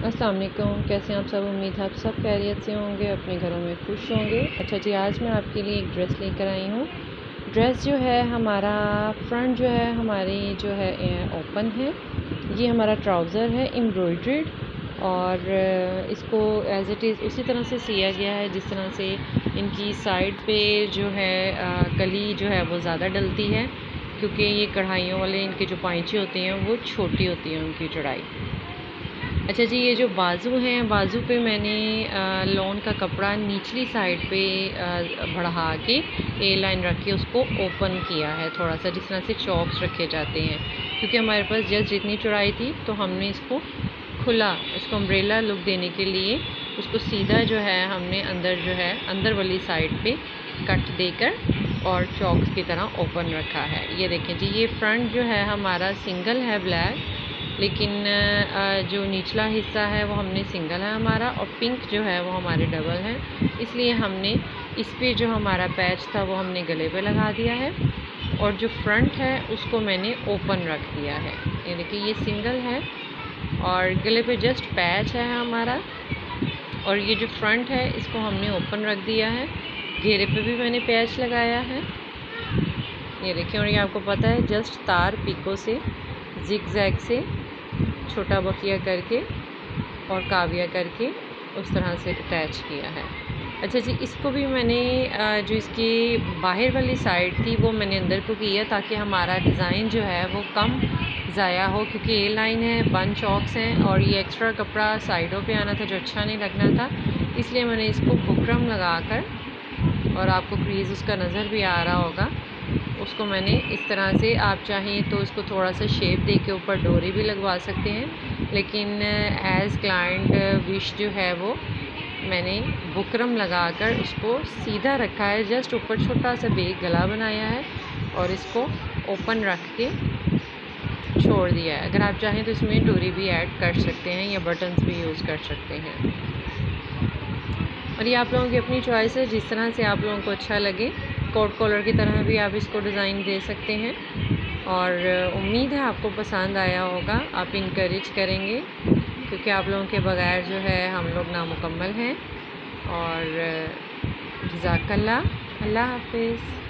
अस्सलाम वालेकुम। कैसे आप सब? उम्मीद है आप सब खैरियत से होंगे, अपने घरों में खुश होंगे। अच्छा जी, आज मैं आपके लिए एक ड्रेस लेकर आई हूँ। ड्रेस जो है, हमारा फ्रंट जो है, हमारी जो है ओपन है। ये हमारा ट्राउज़र है एम्ब्रॉयड्रेड और इसको एज़ इट इज़ उसी तरह से सिया गया है, जिस तरह से इनकी साइड पे जो है कली जो है, वो ज़्यादा डलती है। क्योंकि ये कढ़ाइयों वाले, इनके जो पाइचे होते हैं, वो छोटी होती हैं उनकी चढ़ाई। अच्छा जी, ये जो बाजू हैं, बाजू पे मैंने लोन का कपड़ा निचली साइड पे बढ़ा के ए लाइन रख के उसको ओपन किया है थोड़ा सा जिस तरह से चॉक्स रखे जाते हैं। क्योंकि हमारे पास जस्ट जितनी चौड़ाई थी तो हमने इसको खुला, इसको अम्ब्रेला लुक देने के लिए, उसको सीधा जो है, हमने अंदर जो है, अंदर वाली साइड पे कट देकर और चॉक्स की तरह ओपन रखा है। ये देखें जी, ये फ्रंट जो है, हमारा सिंगल है ब्लैक लेकिन जो निचला हिस्सा है वो हमने सिंगल है हमारा और पिंक जो है वो हमारे डबल है। इसलिए हमने इस पर जो हमारा पैच था वो हमने गले पे लगा दिया है और जो फ्रंट है उसको मैंने ओपन रख दिया है। यानी कि ये सिंगल है और गले पे जस्ट पैच है हमारा और ये जो फ्रंट है इसको हमने ओपन रख दिया है। घेरे पे भी मैंने पैच लगाया है। ये देखिए और ये आपको पता है जस्ट तार पिको से जिग जैग से छोटा बकिया करके और काविया करके उस तरह से अटैच किया है। अच्छा जी, इसको भी मैंने जो इसकी बाहर वाली साइड थी, वो मैंने अंदर को किया ताकि हमारा डिज़ाइन जो है वो कम ज़ाया हो, क्योंकि ए लाइन है बन चौक्स हैं और ये एक्स्ट्रा कपड़ा साइडों पे आना था जो अच्छा नहीं लगना था। इसलिए मैंने इसको बुकरम लगा कर और आपको क्रीज़ उसका नज़र भी आ रहा होगा। उसको मैंने इस तरह से आप चाहें तो इसको थोड़ा सा शेप दे के ऊपर डोरी भी लगवा सकते हैं। लेकिन एज़ क्लाइंट विश जो है वो, मैंने बुकरम लगाकर उसको सीधा रखा है। जस्ट ऊपर छोटा सा बेग गला बनाया है और इसको ओपन रख के छोड़ दिया है। अगर आप चाहें तो इसमें डोरी भी ऐड कर सकते हैं या बटन्स भी यूज़ कर सकते हैं। और ये आप लोगों की अपनी चॉइस है। जिस तरह से आप लोगों को अच्छा लगे कोट कॉलर की तरह भी आप इसको डिज़ाइन दे सकते हैं। और उम्मीद है आपको पसंद आया होगा। आप इनक्रेज करेंगे, क्योंकि आप लोगों के बगैर जो है हम लोग नामुकम्मल हैं। और जजाकल्ला, अल्लाह हाफिज़।